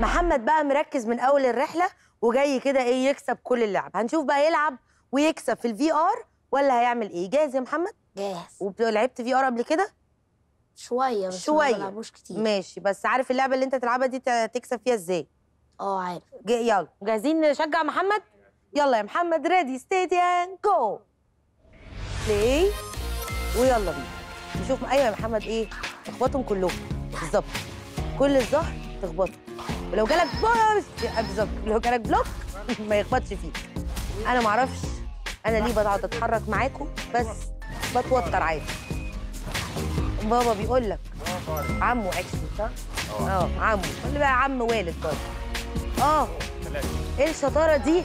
محمد بقى مركز من أول الرحلة وجاي كده إيه يكسب كل اللعب. هنشوف بقى يلعب ويكسب في ال VR ولا هيعمل إيه. جاهز يا محمد؟ جاهز. ولعبت VR قبل كده؟ شوية بس شوية. ما بلعبوش كتير. ماشي. بس عارف اللعبة اللي أنت تلعبها دي تكسب فيها إزاي؟ آه عارف. يلا. جاهزين نشجع محمد؟ يلا يا محمد. ready steady and go play ويلا بينا. نشوف. أيوه يا محمد إيه؟ تخبطهم كلهم. بالظبط. كل الظهر تخبطه ولو جالك يبقى بالظبط. لو جالك block ما يخبطش فيك. أنا معرفش. أنا ليه بقعد أتحرك معاكم بس بتوتر عادي. بابا بيقول لك عمو actually صح؟ آه عمو. اللي بقى عم والد برضه. آه. إيه الشطارة دي؟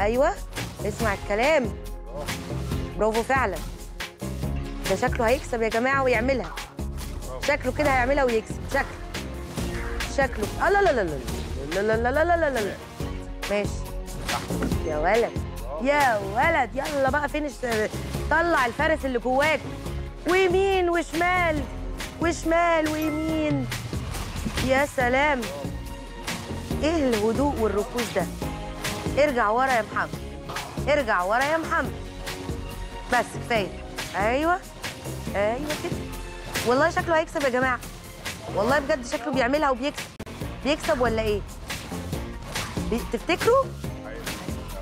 أيوه. اسمع الكلام. برافو فعلا. ده شكله هيكسب يا جماعة ويعملها. شكله كده هيعملها ويكسب. شكله. شكله آه لا لا لا لا لا لا لا لا لا لا لا لا ماشي يا ولد يا ولد يلا بقى فينش طلع الفارس اللي جواك ويمين وشمال وشمال ويمين يا سلام إيه الهدوء والركوز ده ارجع ورا يا محمد ارجع ورا يا محمد بس كفايه أيوه أيوه كده والله شكله هيكسب يا جماعة والله بجد شكله بيعملها وبيكسب بيكسب ولا إيه. تفتكروا؟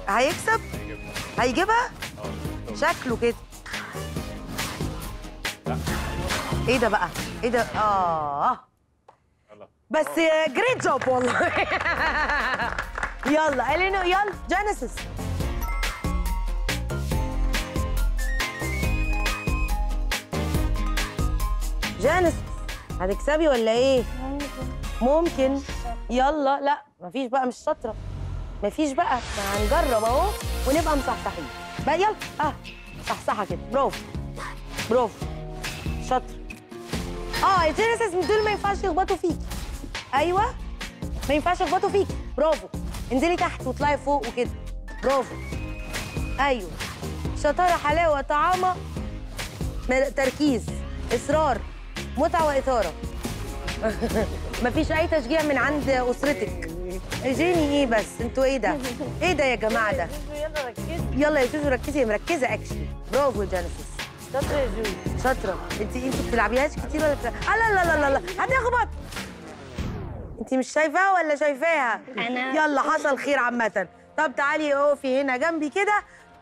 هيكسب؟ هيجيبها؟ شكله كده. إيه ده بقى؟ إيه ده؟ آه. بس great job والله. يلا الينو يلا جينيسيس جينيسيس هتكسبي ولا إيه؟ ممكن. يلا لا مفيش بقى مش شاطرة. مفيش بقى هنجرب اهو ونبقى مصحصحين. بقى يلا. آه صحصحة كده. برافو. برافو. شاطر آه الجينيسيس دول ما ينفعش يخبطوا فيك. أيوه. ما ينفعش يخبطوا فيك. برافو. انزلي تحت واطلعي فوق وكده. برافو. أيوه. شطارة حلاوة طعامة تركيز إصرار متعة وإثارة. مفيش أي تشجيع من عند أسرتك. جيني إيه بس؟ أنتوا إيه ده؟ إيه ده يا جماعة ده؟ يلا ركزي. يلا يا جوجو ركزي هي مركزة actually برافو جينيسيس. شاطرة يا جوي شاطرة. انت انت بتلعبيهاش كتير ولا بتلعب... آه لا لا لا لا لا. هتخبط انت مش شايفاها ولا شايفاها؟ أنا- يلا حصل خير عامة. طب تعالي اقفي هنا جنبي كده.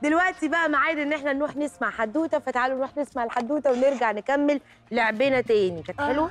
دلوقتي بقى ميعاد إن إحنا نروح نسمع حدوتة. فتعالوا نروح نسمع الحدوتة ونرجع نكمل لعبنا تاني. كانت حلوة؟